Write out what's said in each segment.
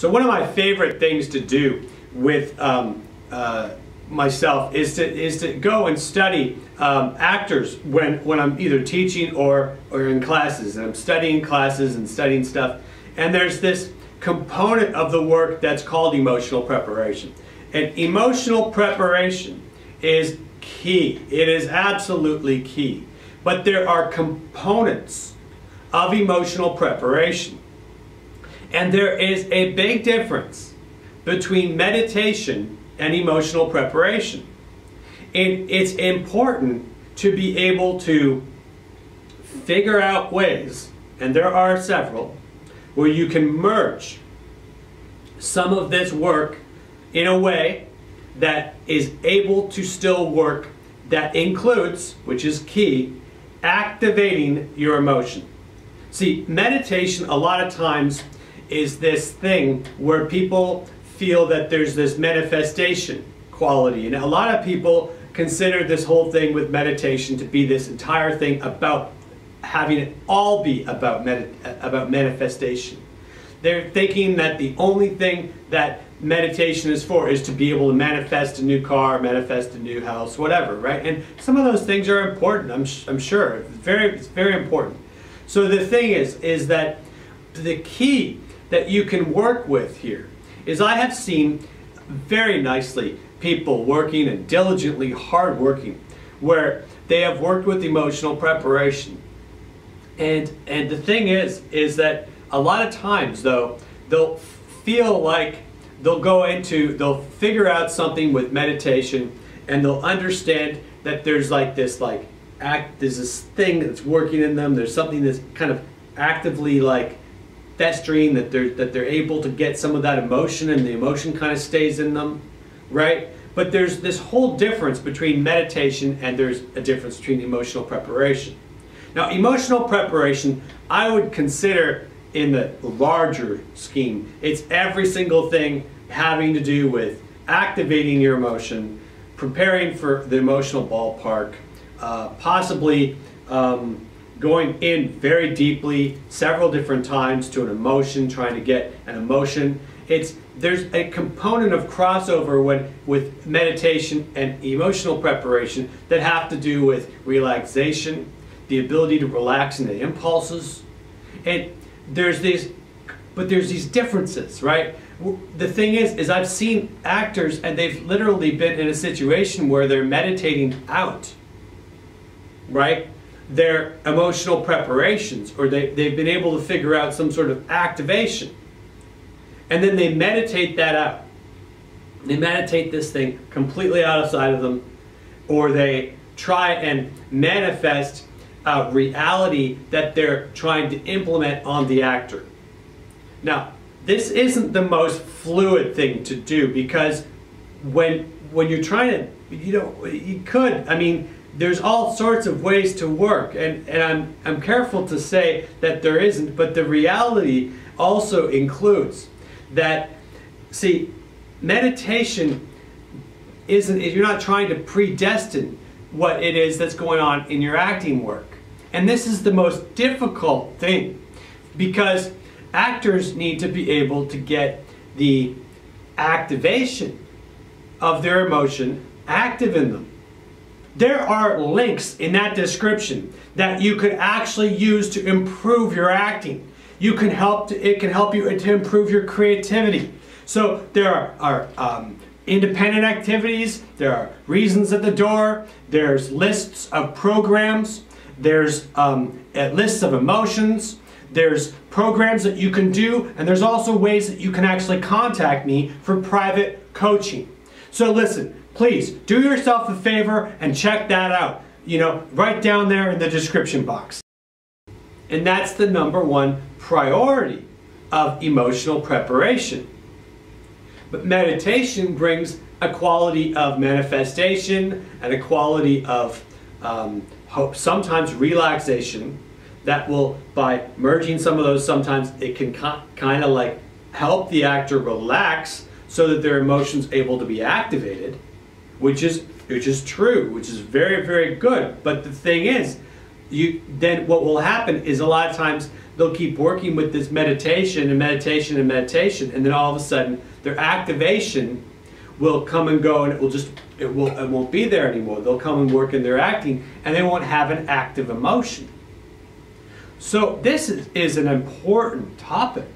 So one of my favorite things to do with um, uh, myself is to is to go and study um, actors when when I'm either teaching or or in classes. And I'm studying classes and studying stuff. And there's this component of the work that's called emotional preparation. And emotional preparation is key. It is absolutely key. But there are components of emotional preparation and there is a big difference between meditation and emotional preparation. And it's important to be able to figure out ways, and there are several, where you can merge some of this work in a way that is able to still work that includes, which is key, activating your emotion. See, meditation a lot of times is this thing where people feel that there's this manifestation quality. And a lot of people consider this whole thing with meditation to be this entire thing about having it all be about, about manifestation. They're thinking that the only thing that meditation is for is to be able to manifest a new car, manifest a new house, whatever, right? And some of those things are important, I'm, I'm sure. It's very, it's very important. So the thing is, is that the key that you can work with here is I have seen very nicely people working and diligently hard working where they have worked with emotional preparation. And and the thing is is that a lot of times though they'll feel like they'll go into they'll figure out something with meditation and they'll understand that there's like this like act there's this thing that's working in them there's something that's kind of actively like festering, that they're, that they're able to get some of that emotion and the emotion kind of stays in them, right? But there's this whole difference between meditation and there's a difference between emotional preparation. Now, emotional preparation, I would consider in the larger scheme, it's every single thing having to do with activating your emotion, preparing for the emotional ballpark, uh, possibly um, going in very deeply several different times to an emotion, trying to get an emotion. It's there's a component of crossover when with meditation and emotional preparation that have to do with relaxation, the ability to relax in the impulses. And there's these but there's these differences, right? The thing is is I've seen actors and they've literally been in a situation where they're meditating out. Right? Their emotional preparations or they, they've been able to figure out some sort of activation. And then they meditate that out. They meditate this thing completely outside of them or they try and manifest a reality that they're trying to implement on the actor. Now, this isn't the most fluid thing to do because when when you're trying to, you know, you could, I mean, there's all sorts of ways to work and, and I'm, I'm careful to say that there isn't but the reality also includes that see meditation isn't if you're not trying to predestine what it is that's going on in your acting work. And this is the most difficult thing because actors need to be able to get the activation of their emotion active in them there are links in that description that you could actually use to improve your acting. You can help to, it can help you to improve your creativity. So there are, are um, independent activities, there are reasons at the door, there's lists of programs, there's um, lists of emotions, there's programs that you can do, and there's also ways that you can actually contact me for private coaching. So listen, please do yourself a favor and check that out. You know, right down there in the description box. And that's the number one priority of emotional preparation. But meditation brings a quality of manifestation and a quality of um, hope, sometimes relaxation that will, by merging some of those, sometimes it can kind of like help the actor relax so that their emotions able to be activated which is which is true, which is very very good. But the thing is, you then what will happen is a lot of times they'll keep working with this meditation and meditation and meditation, and then all of a sudden their activation will come and go, and it will just it will it won't be there anymore. They'll come and work in their acting, and they won't have an active emotion. So this is, is an important topic.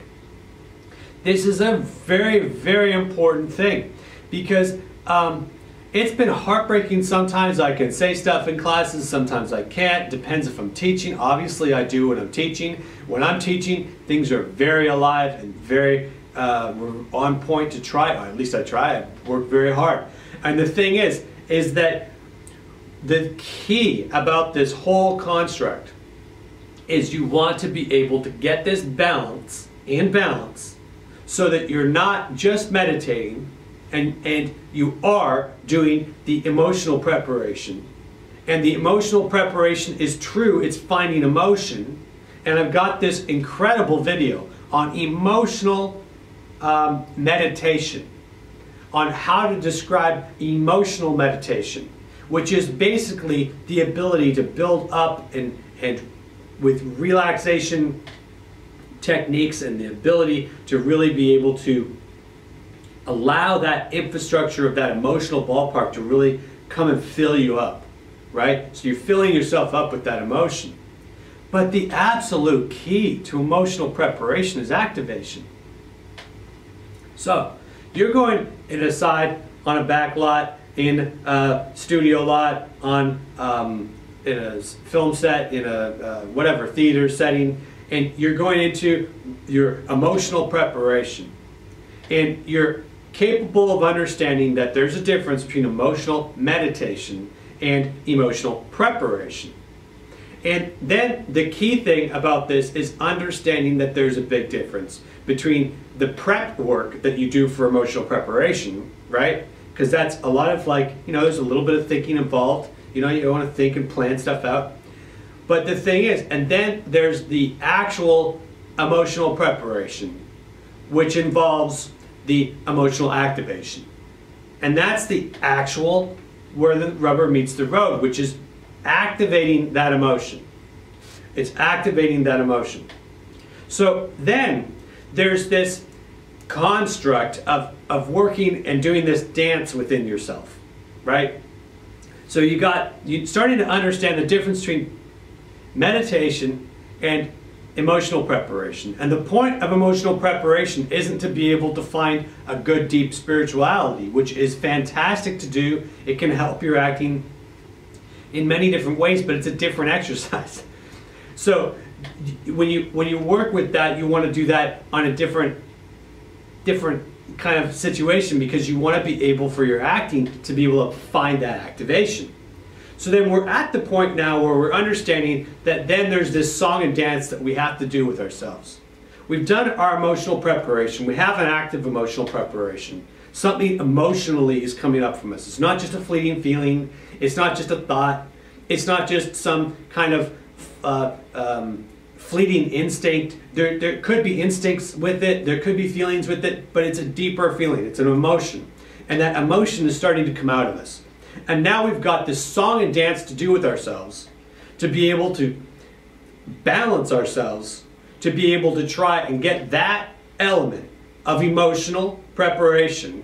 This is a very very important thing because. Um, it's been heartbreaking sometimes. I can say stuff in classes, sometimes I can't. Depends if I'm teaching. Obviously, I do when I'm teaching. When I'm teaching, things are very alive and very uh, on point to try. Or at least I try. I work very hard. And the thing is, is that the key about this whole construct is you want to be able to get this balance and balance so that you're not just meditating and, and you are doing the emotional preparation. And the emotional preparation is true, it's finding emotion. And I've got this incredible video on emotional um, meditation, on how to describe emotional meditation, which is basically the ability to build up and, and with relaxation techniques and the ability to really be able to allow that infrastructure of that emotional ballpark to really come and fill you up, right? So you're filling yourself up with that emotion. But the absolute key to emotional preparation is activation. So you're going in a side on a back lot, in a studio lot, on um, in a film set, in a uh, whatever theater setting, and you're going into your emotional preparation. And you're capable of understanding that there's a difference between emotional meditation and emotional preparation. And then the key thing about this is understanding that there's a big difference between the prep work that you do for emotional preparation, right? Because that's a lot of like, you know, there's a little bit of thinking involved. You know, you want to think and plan stuff out. But the thing is, and then there's the actual emotional preparation, which involves the emotional activation. And that's the actual where the rubber meets the road, which is activating that emotion. It's activating that emotion. So then there's this construct of, of working and doing this dance within yourself, right? So you got you starting to understand the difference between meditation and emotional preparation. And the point of emotional preparation isn't to be able to find a good deep spirituality, which is fantastic to do. It can help your acting in many different ways, but it's a different exercise. So when you when you work with that, you want to do that on a different different kind of situation because you want to be able for your acting to be able to find that activation. So then we're at the point now where we're understanding that then there's this song and dance that we have to do with ourselves. We've done our emotional preparation. We have an active emotional preparation. Something emotionally is coming up from us. It's not just a fleeting feeling. It's not just a thought. It's not just some kind of uh, um, fleeting instinct. There, there could be instincts with it. There could be feelings with it, but it's a deeper feeling. It's an emotion. And that emotion is starting to come out of us. And now we've got this song and dance to do with ourselves, to be able to balance ourselves, to be able to try and get that element of emotional preparation,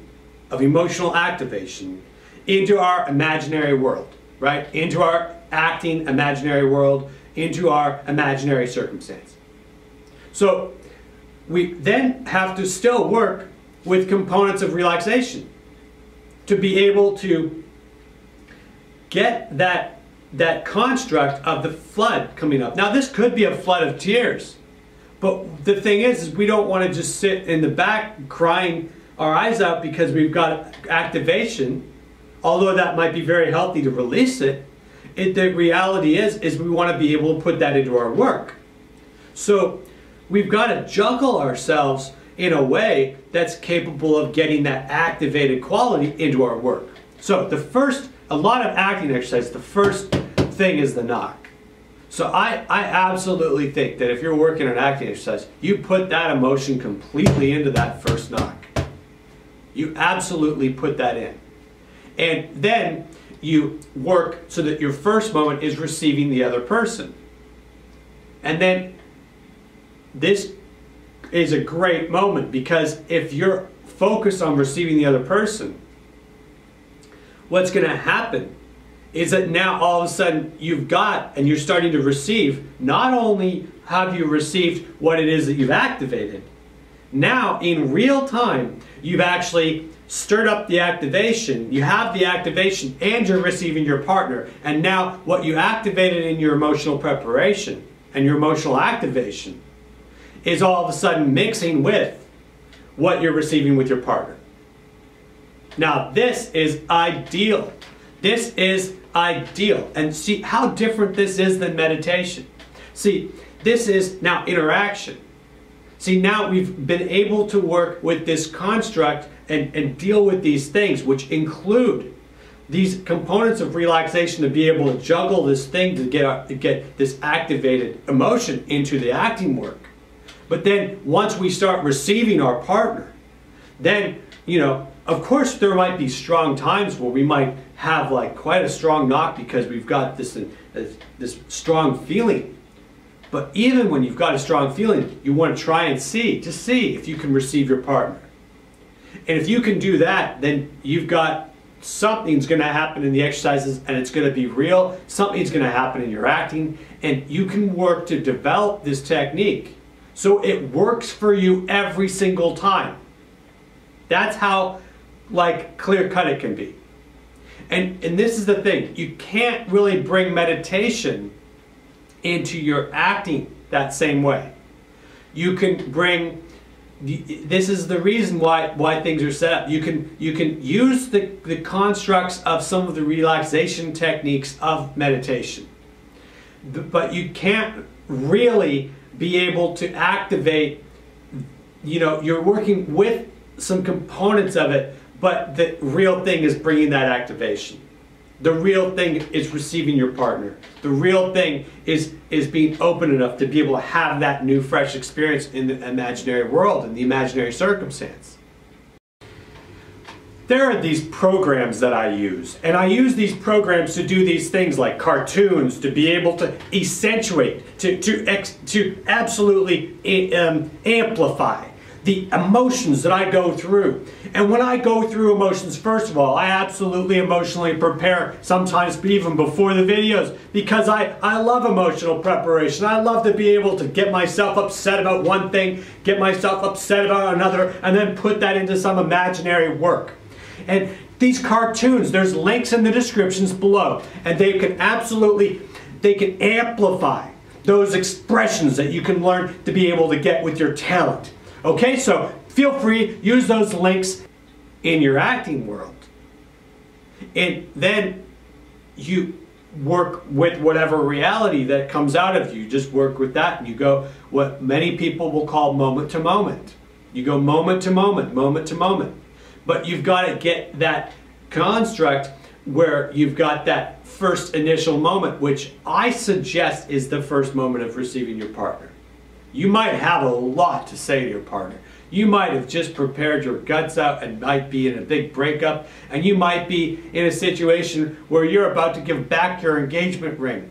of emotional activation into our imaginary world, right? Into our acting imaginary world, into our imaginary circumstance. So we then have to still work with components of relaxation to be able to get that that construct of the flood coming up. Now this could be a flood of tears. But the thing is, is we don't want to just sit in the back crying our eyes out because we've got activation, although that might be very healthy to release it. it the reality is, is we want to be able to put that into our work. So we've got to juggle ourselves in a way that's capable of getting that activated quality into our work. So the first a lot of acting exercise, the first thing is the knock. So I, I absolutely think that if you're working an acting exercise, you put that emotion completely into that first knock. You absolutely put that in. And then you work so that your first moment is receiving the other person. And then this is a great moment because if you're focused on receiving the other person, what's going to happen is that now all of a sudden you've got and you're starting to receive, not only have you received what it is that you've activated, now in real time, you've actually stirred up the activation, you have the activation, and you're receiving your partner. And now what you activated in your emotional preparation and your emotional activation is all of a sudden mixing with what you're receiving with your partner. Now, this is ideal. This is ideal. And see how different this is than meditation. See, this is now interaction. See, now we've been able to work with this construct and, and deal with these things, which include these components of relaxation to be able to juggle this thing to get, to get this activated emotion into the acting work. But then once we start receiving our partner, then, you know, of course there might be strong times where we might have like quite a strong knock because we've got this, this, this strong feeling. But even when you've got a strong feeling, you want to try and see, to see if you can receive your partner. And if you can do that, then you've got something's going to happen in the exercises and it's going to be real. Something's going to happen in your acting. And you can work to develop this technique so it works for you every single time. That's how like clear cut it can be. And, and this is the thing, you can't really bring meditation into your acting that same way. You can bring this is the reason why why things are set up. You can you can use the, the constructs of some of the relaxation techniques of meditation. But you can't really be able to activate, you know, you're working with some components of it, but the real thing is bringing that activation. The real thing is receiving your partner. The real thing is, is being open enough to be able to have that new, fresh experience in the imaginary world, in the imaginary circumstance there are these programs that I use, and I use these programs to do these things like cartoons, to be able to accentuate, to, to, ex, to absolutely um, amplify the emotions that I go through. And when I go through emotions, first of all, I absolutely emotionally prepare, sometimes even before the videos, because I, I love emotional preparation. I love to be able to get myself upset about one thing, get myself upset about another, and then put that into some imaginary work. And these cartoons, there's links in the descriptions below, and they can absolutely, they can amplify those expressions that you can learn to be able to get with your talent. Okay, so feel free, use those links in your acting world. And then you work with whatever reality that comes out of you. Just work with that and you go what many people will call moment to moment. You go moment to moment, moment to moment. But you've got to get that construct where you've got that first initial moment, which I suggest is the first moment of receiving your partner. You might have a lot to say to your partner. You might have just prepared your guts out and might be in a big breakup, and you might be in a situation where you're about to give back your engagement ring.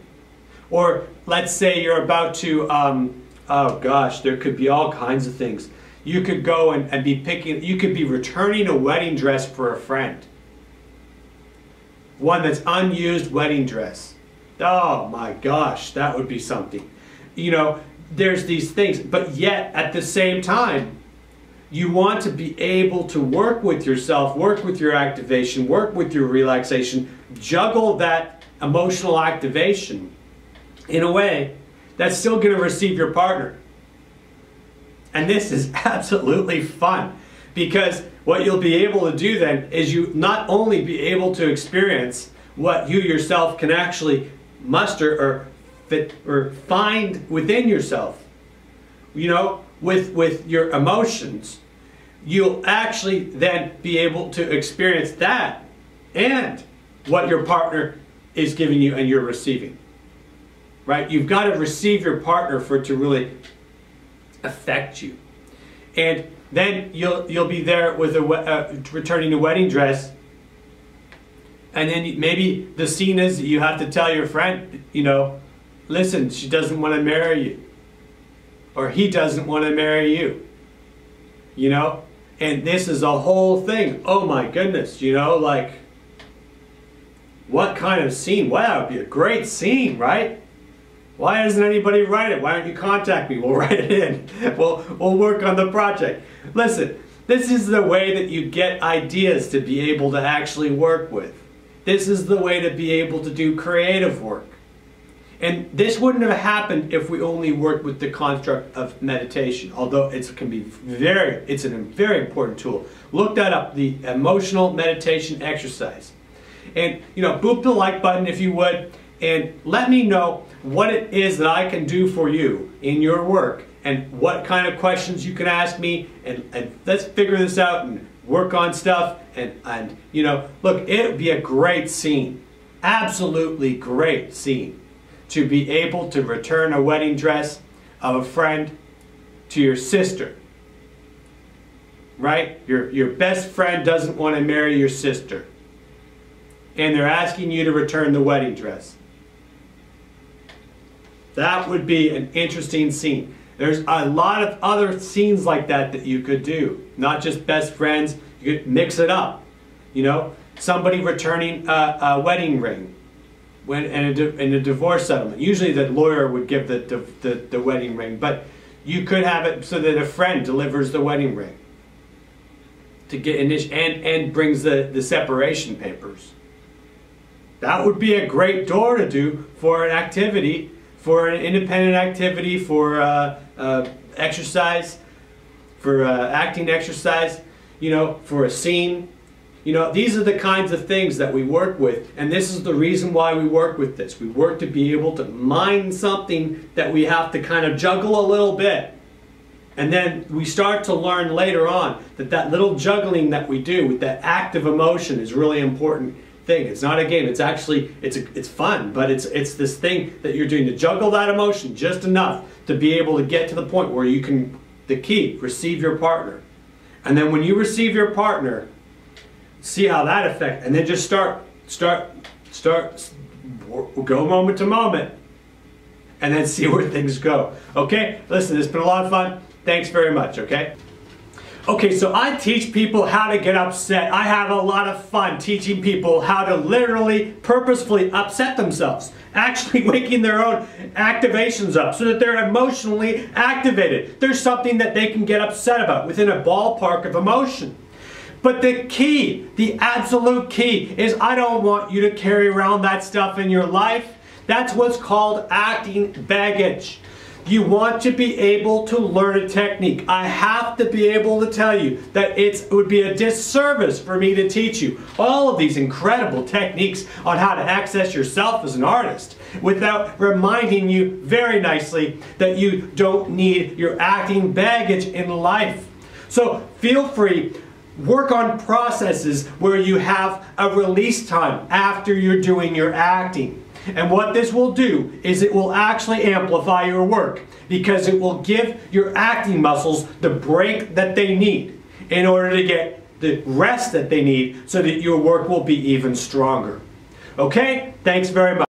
Or let's say you're about to, um, oh gosh, there could be all kinds of things you could go and, and be picking, you could be returning a wedding dress for a friend. One that's unused wedding dress. Oh my gosh, that would be something. You know, there's these things, but yet at the same time, you want to be able to work with yourself, work with your activation, work with your relaxation, juggle that emotional activation in a way that's still going to receive your partner. And this is absolutely fun because what you'll be able to do then is you not only be able to experience what you yourself can actually muster or fit or find within yourself, you know, with, with your emotions, you'll actually then be able to experience that and what your partner is giving you and you're receiving. Right? You've got to receive your partner for it to really affect you. And then you'll you'll be there with a uh, returning a wedding dress, and then maybe the scene is you have to tell your friend, you know, listen, she doesn't want to marry you. Or he doesn't want to marry you. You know? And this is a whole thing. Oh my goodness, you know, like, what kind of scene? Wow, it'd be a great scene, right? Why doesn't anybody write it? Why don't you contact me? We'll write it in. We'll, we'll work on the project. Listen, this is the way that you get ideas to be able to actually work with. This is the way to be able to do creative work. And this wouldn't have happened if we only worked with the construct of meditation, although it can be very, it's a very important tool. Look that up, the emotional meditation exercise. And, you know, boop the like button if you would, and let me know what it is that I can do for you in your work and what kind of questions you can ask me and, and let's figure this out and work on stuff and, and you know look it would be a great scene absolutely great scene to be able to return a wedding dress of a friend to your sister right your, your best friend doesn't want to marry your sister and they're asking you to return the wedding dress that would be an interesting scene. There's a lot of other scenes like that that you could do. Not just best friends. You could mix it up. You know, somebody returning a, a wedding ring when in a, in a, divorce settlement. Usually the lawyer would give the, the, the, the wedding ring, but you could have it so that a friend delivers the wedding ring to get initial and and brings the the separation papers. That would be a great door to do for an activity for an independent activity, for uh, uh, exercise, for uh, acting exercise, you know, for a scene. You know, these are the kinds of things that we work with, and this is the reason why we work with this. We work to be able to mind something that we have to kind of juggle a little bit. And then we start to learn later on that that little juggling that we do with that active emotion is really important thing. It's not a game. It's actually it's a, it's fun, but it's it's this thing that you're doing to juggle that emotion just enough to be able to get to the point where you can the key receive your partner, and then when you receive your partner, see how that affects, and then just start start start go moment to moment, and then see where things go. Okay, listen, it's been a lot of fun. Thanks very much. Okay. Okay, so I teach people how to get upset. I have a lot of fun teaching people how to literally, purposefully upset themselves. Actually waking their own activations up so that they're emotionally activated. There's something that they can get upset about within a ballpark of emotion. But the key, the absolute key, is I don't want you to carry around that stuff in your life. That's what's called acting baggage. You want to be able to learn a technique. I have to be able to tell you that it would be a disservice for me to teach you all of these incredible techniques on how to access yourself as an artist without reminding you very nicely that you don't need your acting baggage in life. So feel free work on processes where you have a release time after you're doing your acting. And what this will do is it will actually amplify your work because it will give your acting muscles the break that they need in order to get the rest that they need so that your work will be even stronger. Okay? Thanks very much.